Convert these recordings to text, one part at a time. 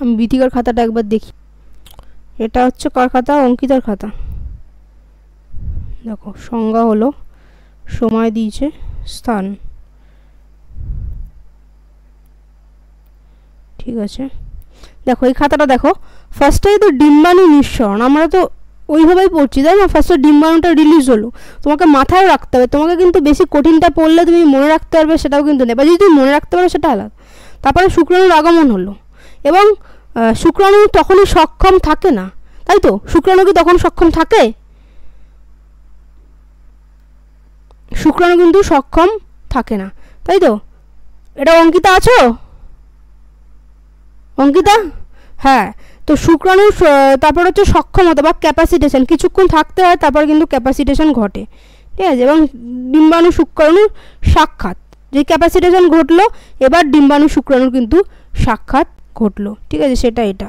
আমি বিথিকার খাতাটা একবার দেখি। এটা হচ্ছে কার খাতা? অঙ্কিতার খাতা। দেখো, সংজ্ঞা হলো, সময় দিয়েছে, স্থান। ঠিক আছে। দেখো, এই খাতাটা দেখো ফার্স্টে তো ডিম্বাণু নিঃসরণ। আমরা তো ওইভাবেই পড়ছি, তাই না? ফার্স্টে ডিম্বাণুটা রিলিজ হলো। তোমাকে মাথায় রাখতে হবে, তোমাকে কিন্তু বেশি কঠিনটা পড়লে তুমি মনে রাখতে পারবে, সেটাও কিন্তু নেই। বা যদি তুমি মনে রাখতে পারো, সেটা আলাদা। তারপরে শুক্রাণুর আগমন হলো। এবং শুক্রাণু তখনই সক্ষম থাকে না। তাই তো? শুক্রাণু কি তখন সক্ষম থাকে? শুক্রাণু কিন্তু সক্ষম থাকে না। তাই তো? এটা অঙ্কিতা আছো? অঙ্কিতা? হ্যাঁ। তো শুক্রাণু তারপর হচ্ছে সক্ষমতা বা ক্যাপাসিটেশন কিছুক্ষণ থাকতে হয়, তারপর কিন্তু ক্যাপাসিটেশন ঘটে। ঠিক আছে? এবং ডিম্বাণু শুক্রাণু সাক্ষাৎ। যে ক্যাপাসিটেশন ঘটলো, এবার ডিম্বাণু শুক্রাণুর কিন্তু সাক্ষাৎ ঘটলো। ঠিক আছে, সেটা এটা।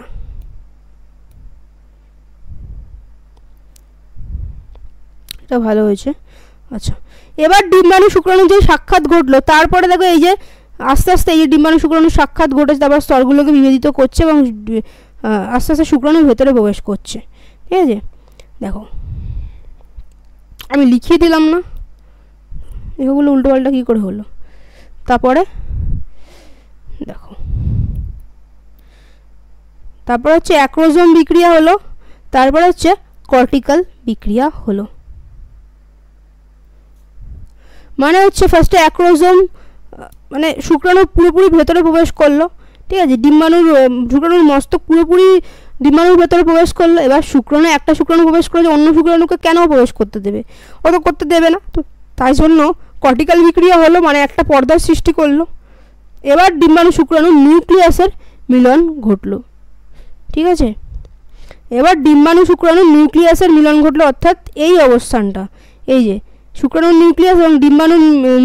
এটা ভালো হয়েছে। আচ্ছা এবার ডিম্বাণু শুক্রাণু যে সাক্ষাৎ ঘটলো, তারপরে দেখো এই যে আস্তে আস্তে এই যে ডিম্বাণু শুক্রাণু সাক্ষাৎ ঘটেছে, তারপর স্তরগুলোকে বিভেদিত করছে এবং আস্তে আস্তে শুক্রাণুর ভেতরে প্রবেশ করছে। ঠিক আছে? দেখো, আমি লিখিয়ে দিলাম না। এগুলো উল্টোপাল্টা কী করে হলো? তারপরে দেখো তারপর হচ্ছে অ্যাক্রোজোম বিক্রিয়া হলো, তারপরে হচ্ছে কর্টিক্যাল বিক্রিয়া হলো। মানে হচ্ছে ফার্স্টে অ্যাক্রোজোম মানে শুক্রাণু পুরোপুরি ভেতরে প্রবেশ করল, ঠিক আছে? ডিম্বাণুর শুক্রাণুর মস্তক পুরোপুরি ডিম্বাণুর ভেতরে প্রবেশ করল, এবার শুক্রাণু, একটা শুক্রাণু প্রবেশ করেছে অন্য শুক্রাণুকে কেন প্রবেশ করতে দেবে? ও তো করতে দেবে না, তো তাই জন্য কর্টিক্যাল বিক্রিয়া হলো মানে একটা পর্দার সৃষ্টি করল। এবার ডিম্বাণু শুক্রাণু নিউক্লিয়াসের মিলন ঘটলো। ঠিক আছে এবার ডিম্বাণু শুক্রাণু নিউক্লিয়াসের মিলন ঘটলো অর্থাৎ এই অবস্থানটা এই যে শুক্রাণু নিউক্লিয়াস এবং ডিম্বাণু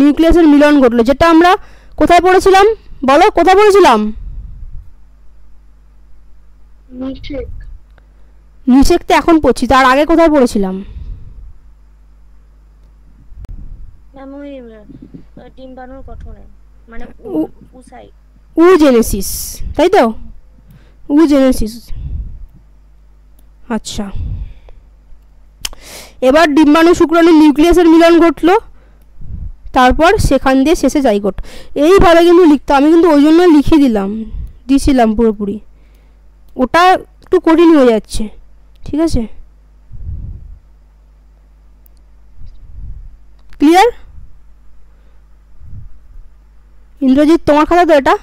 নিউক্লিয়াসের মিলন ঘটলো যেটা আমরা কোথায় পড়েছিলাম বলো কোথায় পড়েছিলাম নিচেক তো এখন পড়ছি তার আগে কোথায় পড়েছিলাম ডিম্বাণুর গঠনে মানে উসাই উজেনেসিস তাই তো উজেনেসিস আচ্ছা। এবার ডিম্বাণু শুক্রাণু নিউক্লিয়াসের মিলন ঘটলো। তারপর সেখান দিয়ে শেষে জাইগোট। এইভাবে কিন্তু লিখতে আমি কিন্তু ওই জন্য লিখে দিলাম, দিছিলাম পুরোপুরি। ওটা একটু কঠিন হয়ে যাচ্ছে, ঠিক আছে? ক্লিয়ার ইন্দ্রজিৎ, তোমার খাতা তো এটা?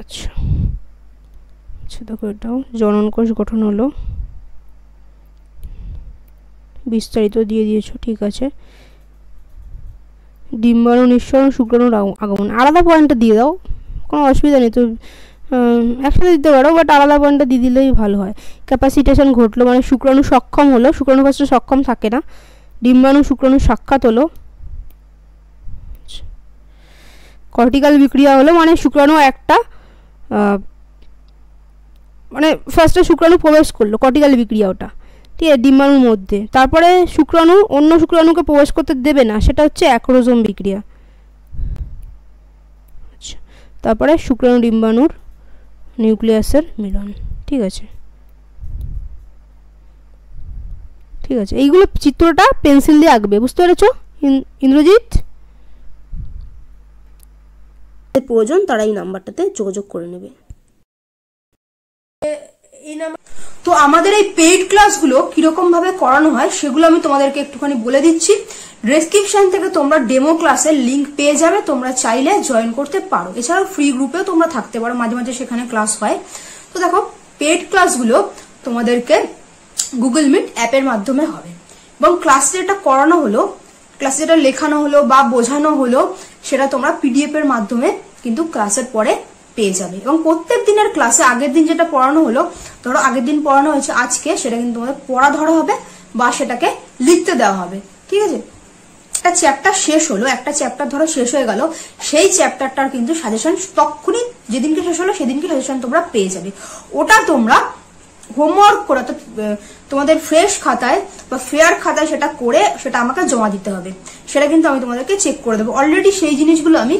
আচ্ছা। আচ্ছা দেখো এটাও। জনন কোষ গঠন হলো। বিস্তারিত দিয়ে দিয়েছ, ঠিক আছে। ডিম্বাণু নিঃসরণ, শুক্রাণুর আগমন। আলাদা পয়েন্টটা দিয়ে দাও, কোনো অসুবিধা নেই। তো একসাথে দিতে পারো বাট আলাদা পয়েন্টটা দিয়ে দিলেই ভালো হয়। ক্যাপাসিটেশন ঘটলো মানে শুক্রাণু সক্ষম হলো। শুক্রাণু ফার্স্টে সক্ষম থাকে না। ডিম্বাণু, শুক্রাণু সাক্ষাৎ হলো। কর্টিক্যাল বিক্রিয়া হলো মানে শুক্রাণু একটা মানে ফার্স্টে শুক্রাণু প্রবেশ করল কর্টিক্যাল বিক্রিয়া ওটা, ঠিক আছে, ডিম্বাণুর মধ্যে। তারপরে শুক্রাণু অন্য শুক্রাণুকে প্রবেশ করতে দেবে না, সেটা হচ্ছে অ্যাক্রোজোম বিক্রিয়া। আচ্ছা তারপরে শুক্রাণু ডিম্বাণুর নিউক্লিয়াসের মিলন, ঠিক আছে। ঠিক আছে, এইগুলো চিত্রটা পেন্সিল দিয়ে আঁকবে, বুঝতে পেরেছ? ইন্দ্রজিৎ? প্রয়োজন তারা এই নাম্বারটাতে যোগাযোগ করে নেবে। তো আমাদের এই পেইড ক্লাসগুলো কীরকম ভাবে করানো হয় সেগুলো আমি তোমাদেরকে একটুখানি বলে দিচ্ছি। ডেসক্রিপশন থেকে তোমরা ডেমো ক্লাসের লিঙ্ক পেয়ে যাবে, তোমরা চাইলে জয়েন করতে পারো। এছাড়াও ফ্রি গ্রুপেও তোমরা থাকতে পারো, মাঝে মাঝে সেখানে ক্লাস হয়। তো দেখো পেইড ক্লাসগুলো তোমাদেরকে গুগল মিট অ্যাপের মাধ্যমে হবে। এবং ক্লাসে যেটা করানো হলো ক্লাসে যেটা লেখানো হলো বা বোঝানো হলো, সেটা তোমরা পিডিএফ এর মাধ্যমে কিন্তু ক্লাসের পরে পেয়ে যাবে। এবং প্রত্যেক দিনের ক্লাসে আগের দিন যেটা পড়ানো হলো, ধরো আগের দিন পড়ানো হয়েছে, আজকে সেটা কিন্তু তোমাদের পড়া ধরা হবে বা সেটাকে লিখতে দেওয়া হবে। ঠিক আছে? একটা চ্যাপ্টার শেষ হলো, একটা চ্যাপ্টার ধরো শেষ হয়ে গেল, সেই চ্যাপ্টারটার কিন্তু সাজেশন তখনই যেদিনকে শেষ হলো, সেদিনকে সাজেশন তোমরা পেয়ে যাবে। ওটা তোমরা হোমওয়ার্ক করে তোমাদের ফ্রেশ খাতায় বা ফেয়ার খাতায় সেটা করে, সেটা আমাকে জমা দিতে হবে। সেটা কিন্তু আমি তোমাদেরকে চেক করে দেবো। অলরেডি সেই জিনিসগুলো আমি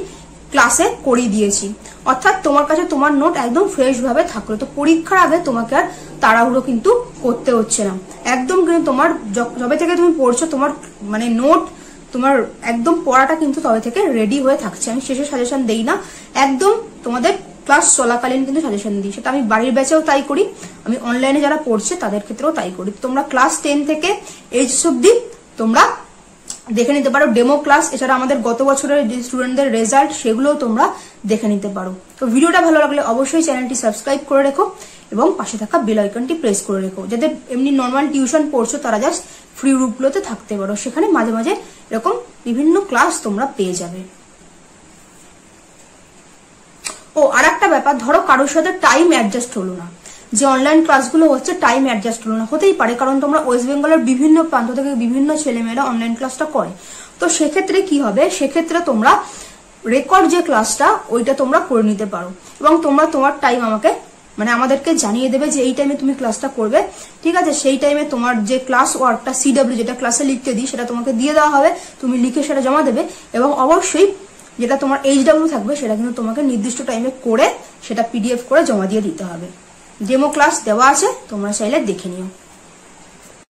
ক্লাসে করিয়ে দিয়েছি। অর্থাৎ তোমার কাছে তোমার নোট একদম ফ্রেশ ভাবে থাকল। তো পরীক্ষার আগে তোমাকে আর তাড়াহুড়ো কিন্তু করতে হচ্ছে না। একদম কিন্তু তোমার যবে থেকে তুমি পড়ছো, তোমার মানে নোট তোমার একদম পড়াটা কিন্তু তবে থেকে রেডি হয়ে থাকছে। আমি শেষে সাজেশন দেই না। একদম তোমাদের ক্লাস চলাকালীন কিন্তু সাজেশন দিই। সেটা আমি বাড়ির ব্যাচেও তাই করি। আমি অনলাইনে যারা পড়ছে, তাদের ক্ষেত্রেও তাই করি। তোমরা ক্লাস টেন থেকে এইচ অব্দি তোমরা দেখে নিতে পারো। ডেমো ক্লাস এছাড়া আমাদের গত বছরের যে স্টুডেন্টদের রেজাল্ট সেগুলোও তোমরা দেখে নিতে পারো। তো ভিডিওটা ভালো লাগলে অবশ্যই চ্যানেলটি সাবস্ক্রাইব করে রেখো এবং পাশে থাকা বেল আইকনটি প্রেস করে রেখো। যাদের এমনি নর্মাল টিউশন পড়ছো, তারা জাস্ট ফ্রি গ্রুপগুলোতে থাকতে পারো। সেখানে মাঝে মাঝে এরকম বিভিন্ন ক্লাস তোমরা পেয়ে যাবে। ও আর একটা ব্যাপার, ধরো কারোর সাথে টাইম অ্যাডজাস্ট হলো না। যে অনলাইন ক্লাসগুলো হচ্ছে টাইম অ্যাডজাস্ট হলো না। হতেই পারে, কারণ তোমরা ওয়েস্ট বেঙ্গলের বিভিন্ন প্রান্ত থেকে বিভিন্ন ছেলেমেয়েরা অনলাইন ক্লাসটা করে। তো সেক্ষেত্রে কি হবে? সেক্ষেত্রে তোমরা রেকর্ড যে ক্লাসটা ওইটা তোমরা করে নিতে পারো। এবং তোমরা তোমার টাইম আমাকে মানে আমাদেরকে জানিয়ে দেবে যে এই টাইমে তুমি ক্লাসটা করবে। ঠিক আছে? সেই টাইমে তোমার যে ক্লাস ওয়ার্কটা সিডব্লিউ যেটা ক্লাসে লিখতে দিই, সেটা তোমাকে দিয়ে দেওয়া হবে। তুমি লিখে সেটা জমা দেবে। এবং অবশ্যই যেটা তোমার এইচ ডাব্লিউ থাকবে, সেটা কিন্তু তোমাকে নির্দিষ্ট টাইমে করে, সেটা পিডিএফ করে জমা দিয়ে দিতে হবে। ডেমো ক্লাস দেওয়া আছে তোমরা চাইলে দেখে নিও।